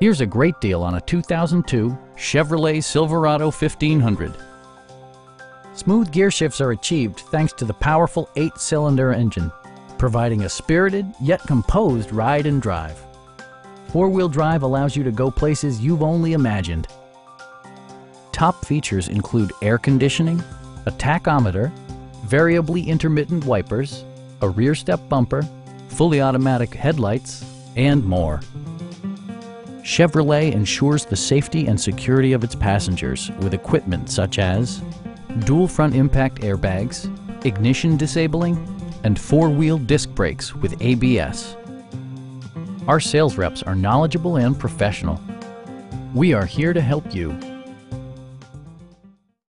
Here's a great deal on a 2002 Chevrolet Silverado 1500. Smooth gear shifts are achieved thanks to the powerful eight-cylinder engine, providing a spirited yet composed ride and drive. Four-wheel drive allows you to go places you've only imagined. Top features include air conditioning, a tachometer, variably intermittent wipers, a rear step bumper, fully automatic headlights, and more. Chevrolet ensures the safety and security of its passengers with equipment such as dual front impact airbags, ignition disabling, and four-wheel disc brakes with ABS. Our sales reps are knowledgeable and professional. We are here to help you